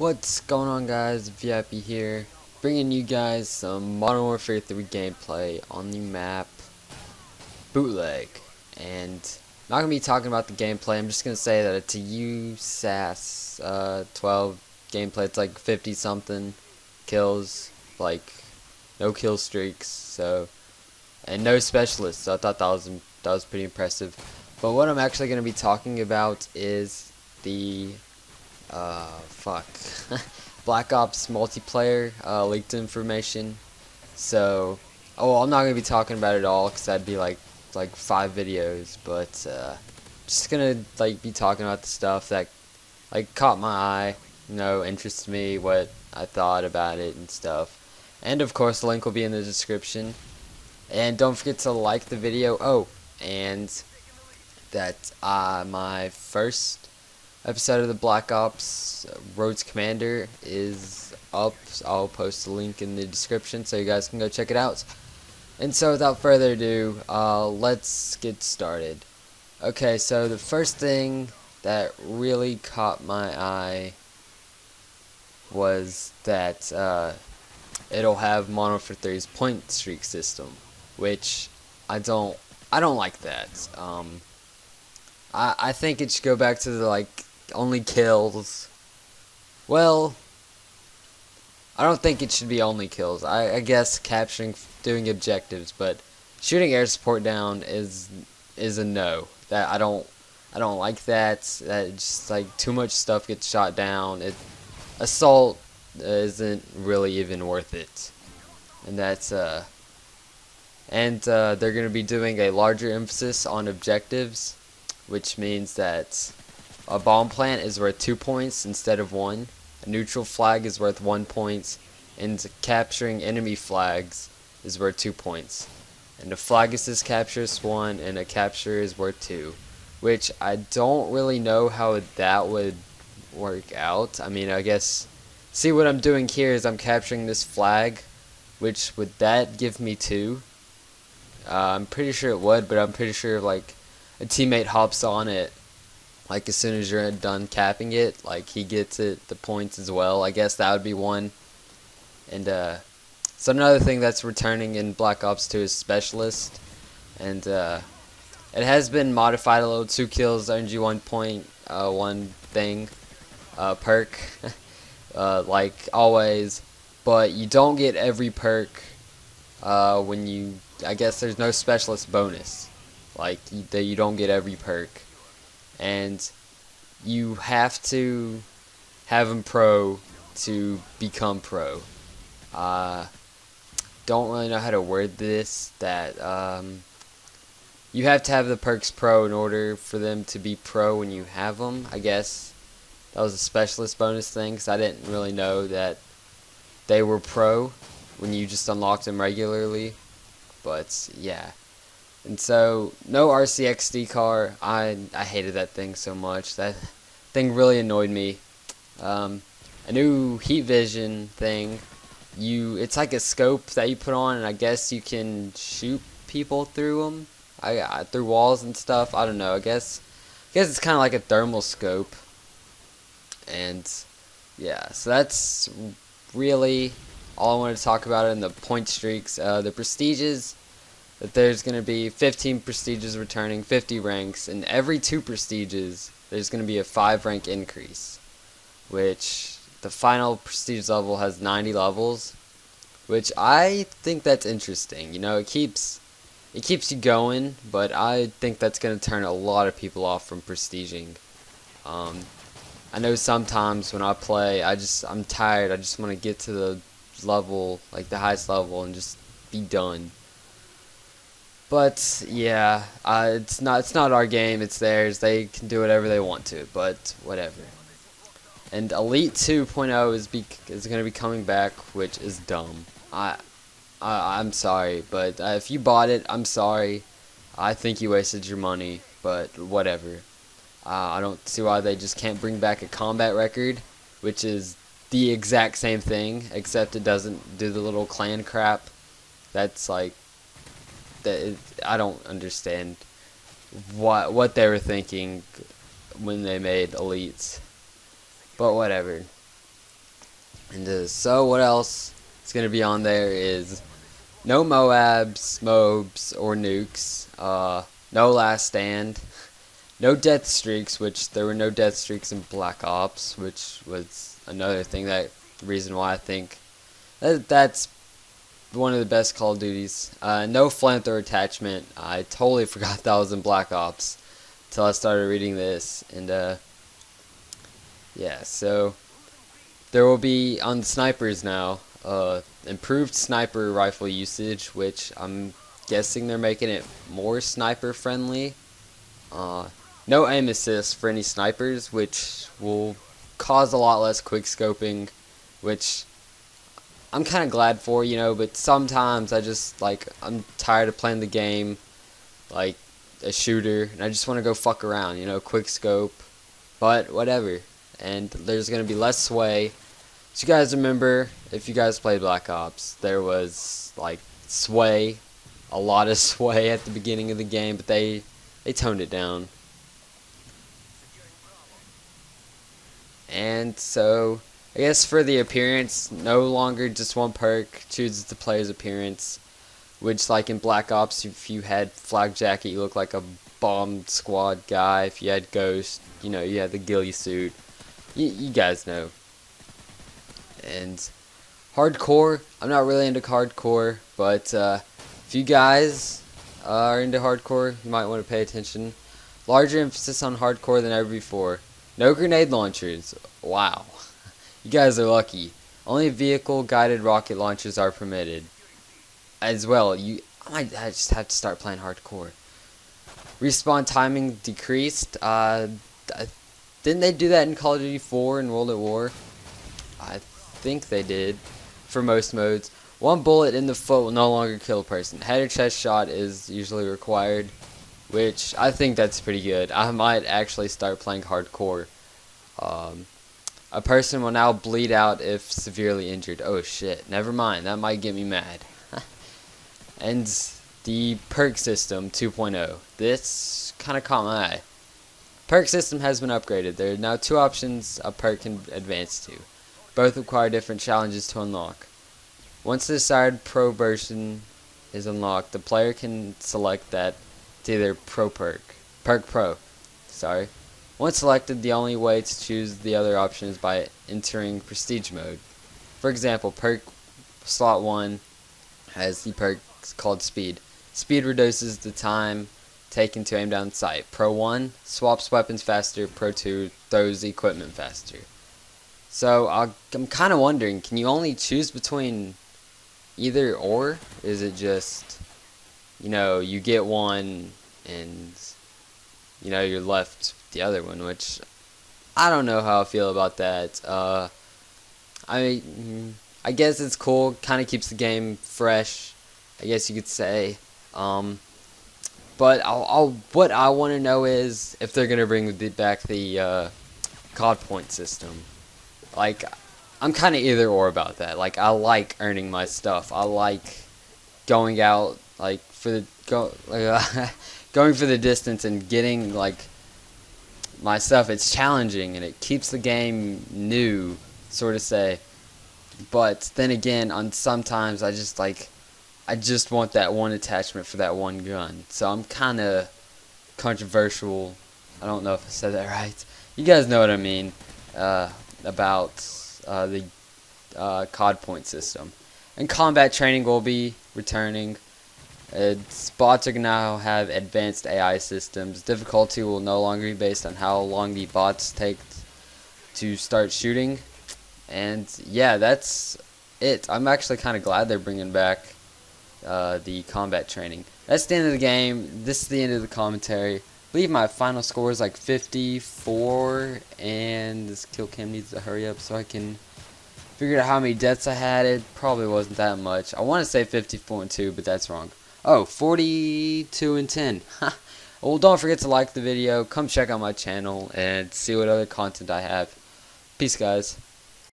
What's going on guys, VIP here, bringing you guys some Modern Warfare 3 gameplay on the map Bootleg, and I'm not going to be talking about the gameplay, I'm just going to say that it's a USAS uh, 12 gameplay, it's like 50 something kills, like no kill streaks, so, and no specialists, so I thought that was, that was pretty impressive, but what I'm actually going to be talking about is the uh, fuck, Black Ops multiplayer uh, leaked information. So, oh, I'm not gonna be talking about it all because that'd be like like five videos. But uh, just gonna like be talking about the stuff that like caught my eye, you know, interested me, what I thought about it and stuff. And of course, the link will be in the description. And don't forget to like the video. Oh, and that uh, my first episode of the Black Ops uh, Rhodes Commander is up. I'll post a link in the description so you guys can go check it out. And so without further ado, uh, let's get started. Okay, so the first thing that really caught my eye was that uh, it'll have Modern Warfare 3's point streak system, which I don't I don't like that. Um, I I think it should go back to the like only kills. Well, I don't think it should be only kills. I, I guess capturing, doing objectives, but shooting air support down is is a no. That I don't I don't like that. That just like too much stuff gets shot down. It assault isn't really even worth it, and that's uh. And uh, they're going to be doing a larger emphasis on objectives, which means that a bomb plant is worth 2 points instead of 1. A neutral flag is worth 1 point. And capturing enemy flags is worth 2 points. And a flag assist capture is 1 and a capture is worth 2. Which I don't really know how that would work out. I mean, I guess... See, what I'm doing here is I'm capturing this flag. Which, would that give me 2? Uh, I'm pretty sure it would, but I'm pretty sure, like, a teammate hops on it like as soon as you're done capping it, like he gets it the points as well. I guess that would be one. And uh, so another thing that's returning in Black Ops 2 is Specialist, and uh, it has been modified a little. Two kills one point, uh, one thing, uh, perk, uh, like always. But you don't get every perk uh, when you. I guess there's no Specialist bonus, like that you don't get every perk and you have to have him pro to become pro. Uh, don't really know how to word this. That um, you have to have the perks pro in order for them to be pro when you have them. I guess that was a specialist bonus thing because I didn't really know that they were pro when you just unlocked them regularly. But yeah. And so, no RCXD car. I I hated that thing so much. That thing really annoyed me. Um, a new heat vision thing. You, it's like a scope that you put on, and I guess you can shoot people through them. I, I through walls and stuff. I don't know. I guess, I guess it's kind of like a thermal scope. And yeah, so that's really all I wanted to talk about in the point streaks. Uh, the prestiges that there's going to be 15 prestiges returning, 50 ranks, and every two prestiges, there's going to be a 5 rank increase, which the final prestige level has 90 levels, which I think that's interesting. You know, it keeps it keeps you going, but I think that's going to turn a lot of people off from prestiging. Um, I know sometimes when I play, I just I'm tired. I just want to get to the level, like the highest level, and just be done. But yeah, uh, it's not it's not our game. It's theirs. They can do whatever they want to. But whatever. And Elite 2.0 is be is going to be coming back, which is dumb. I, I I'm sorry, but uh, if you bought it, I'm sorry. I think you wasted your money, but whatever. Uh, I don't see why they just can't bring back a combat record, which is the exact same thing, except it doesn't do the little clan crap. That's like that I don't understand what what they were thinking when they made elites. But whatever. And uh, so what else is going to be on there is no Moabs, Mobs, or Nukes. Uh, no Last Stand. No death streaks, which there were no death streaks in Black Ops, which was another thing that reason why I think that that's one of the best Call of Duties. Uh, no flamethrower attachment. I totally forgot that was in Black Ops until I started reading this, and uh, yeah, so there will be on snipers now uh, improved sniper rifle usage, which I'm guessing they're making it more sniper friendly. Uh, no aim assist for any snipers, which will cause a lot less quick scoping, which I'm kind of glad for, you know, but sometimes I just, like, I'm tired of playing the game, like, a shooter, and I just want to go fuck around, you know, quick scope, but whatever. And there's going to be less sway. So you guys remember, if you guys played Black Ops, there was, like, sway, a lot of sway at the beginning of the game, but they, they toned it down. And so, I guess for the appearance, no longer just one perk chooses the player's appearance. Which, like in Black Ops, if you had Flak Jacket, you look like a bomb squad guy. If you had Ghost, you know, you had the ghillie suit. You, you guys know. And hardcore, I'm not really into hardcore, but uh, if you guys are into hardcore, you might want to pay attention. Larger emphasis on hardcore than ever before. No grenade launchers. Wow. You guys are lucky. Only vehicle guided rocket launchers are permitted. As well, you I might I just have to start playing hardcore. Respawn timing decreased. Uh, didn't they do that in Call of Duty 4 and World at War? I think they did. For most modes. One bullet in the foot will no longer kill a person. Head or chest shot is usually required which I think that's pretty good. I might actually start playing hardcore. Um, a person will now bleed out if severely injured. Oh shit, never mind, that might get me mad. and the perk system 2.0. This kind of caught my eye. Perk system has been upgraded. There are now two options a perk can advance to. Both require different challenges to unlock. Once the desired pro version is unlocked, the player can select that to either Pro Perk. Perk Pro. Sorry. Once selected, the only way to choose the other option is by entering Prestige mode. For example, Perk Slot 1 has the perk called Speed. Speed reduces the time taken to aim down sight. Pro 1 swaps weapons faster. Pro 2 throws equipment faster. So I'm kind of wondering, can you only choose between either or? Is it just you know, you get one and, you know, you're left the other one, which I don't know how I feel about that. Uh, I mean, I guess it's cool, kind of keeps the game fresh, I guess you could say. Um, but I'll, I'll, what I want to know is if they're going to bring the, back the uh, COD point system. Like, I'm kind of either or about that. Like, I like earning my stuff. I like going out like for the go like, uh, going for the distance and getting like my stuff. It's challenging and it keeps the game new, sort of say. But then again, on sometimes I just like I just want that one attachment for that one gun. So I'm kind of controversial. I don't know if I said that right. You guys know what I mean uh, about uh, the uh, COD point system. And combat training will be returning. Uh, bots are going now have advanced AI systems. Difficulty will no longer be based on how long the bots take to start shooting. And yeah, that's it. I'm actually kind of glad they're bringing back uh, the combat training. That's the end of the game. This is the end of the commentary. Believe my final score is like 54, and this kill cam needs to hurry up so I can figure out how many deaths I had. It probably wasn't that much. I want to say 54 and 2, but that's wrong. Oh, 42 and 10. well, don't forget to like the video. Come check out my channel and see what other content I have. Peace, guys.